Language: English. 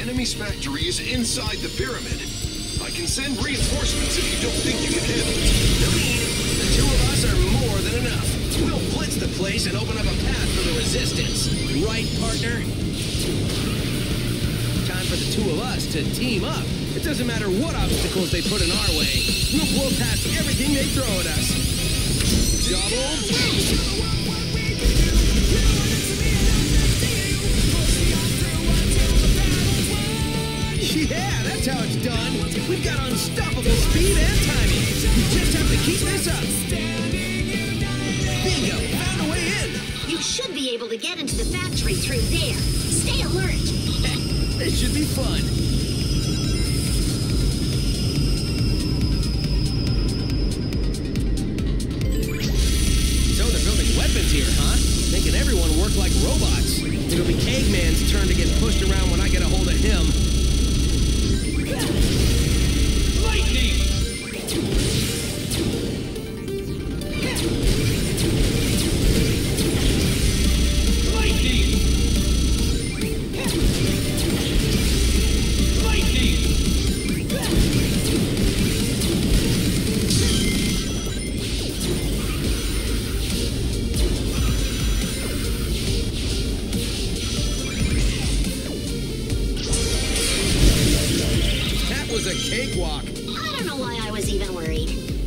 enemy's factory is inside the pyramid. I can send reinforcements if you don't think you can handle it. No need. The two of us are more than enough. We'll blitz the place and open up a path for the resistance. Right, partner? Time for the two of us to team up. It doesn't matter what obstacles they put in our way. We'll blow past everything they throw at us. Double Yeah, that's how it's done. We've got unstoppable speed and timing. We just have to keep this up. Bingo, found a way in. You should be able to get into the factory through there. Stay alert. This should be fun. So they're building weapons here, huh? Making everyone work like robots. It'll be Eggman's turn to get pushed around when I get a hold of him. Was a cakewalk. I don't know why I was even worried.